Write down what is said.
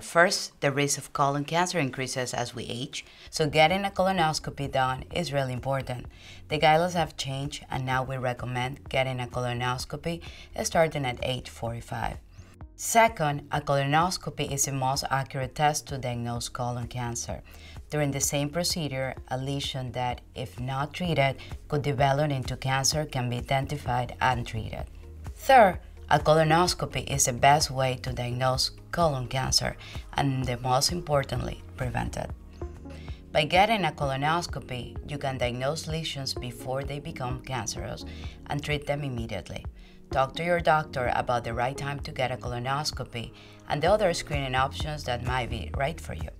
First, the risk of colon cancer increases as we age, so getting a colonoscopy done is really important. The guidelines have changed, and now we recommend getting a colonoscopy starting at age 45. Second, a colonoscopy is the most accurate test to diagnose colon cancer. During the same procedure, a lesion that, if not treated, could develop into cancer can be identified and treated. Third, a colonoscopy is the best way to diagnose colon cancer and, the most importantly, prevent it. By getting a colonoscopy, you can diagnose lesions before they become cancerous and treat them immediately. Talk to your doctor about the right time to get a colonoscopy and the other screening options that might be right for you.